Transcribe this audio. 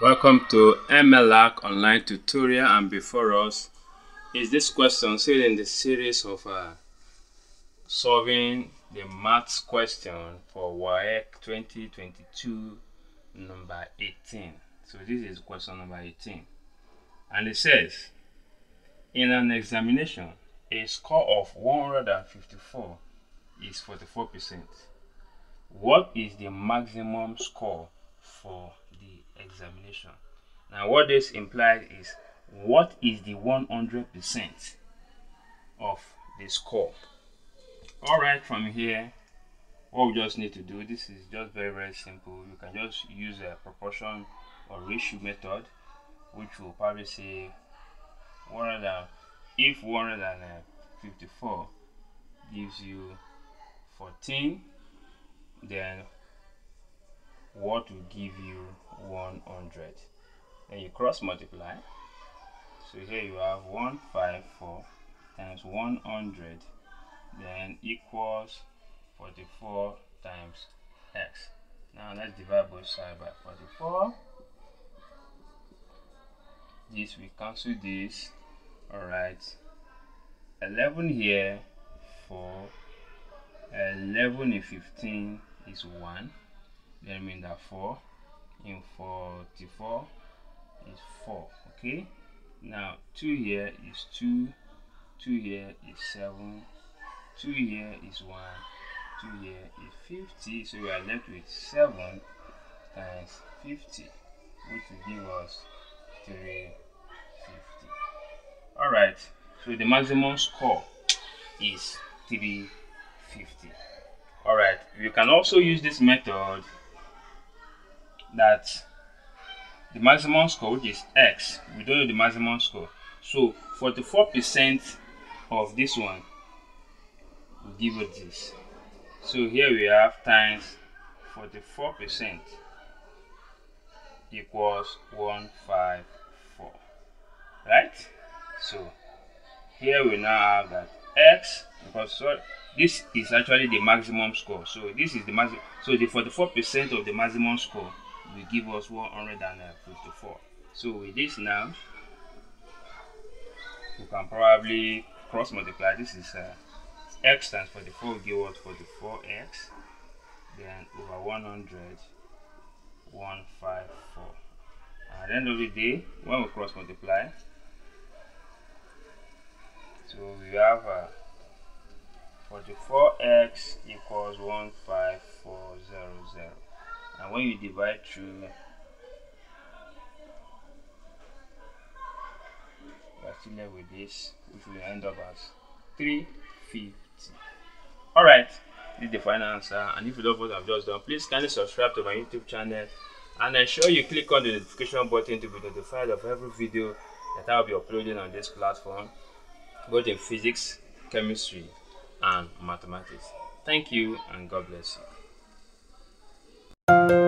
Welcome to Emmelac online tutorial and before us is this question still in the series of uh, solving the maths question for WAEC 2022 number 18. So this is question number 18 and it says in an examination a score of 154 is 44%. What is the maximum score for examination? Now what this implies is what is the 100% of the score? Alright from here what we just need to do this is just very very simple you can just use a proportion or ratio method which will probably say 100 if 154 gives you 14 then what will give you 100 then you cross multiply. So here you have 154 times 100 then equals 44 times x. Now let's divide both sides by 44 this we cancel this. All right 11 here 4 11 in 15 is 1 mean that 4 in 44 is 4 okay? Now 2 here is 2 2 here is 7 2 here is 1 2 here is 50 so we are left with 7 times 50 which will give us 350 all right. So the maximum score is 350 all right. You can also use this method that the maximum score which is x we don't know the maximum score. So 44 percent of this one will give this. So here we have times 44 percent equals 154 right? So here we now have that x because this is actually the maximum score. So this is the maximum so the 44 percent of the maximum score will give us 154 so with this now we can probably cross multiply. This is uh, x times 44 will give us 44x then over 100 154 at the end of the day when we cross multiply so we have uh, 44x equals 15400 and when you divide through we're still left with this which will end up as 350 all right this is the final answer. And if you love what i've just done please kindly subscribe to my youtube channel. And ensure you click on the notification button to be notified of every video that i'll be uploading on this platform both in physics chemistry and mathematics. Thank you and god bless you thank you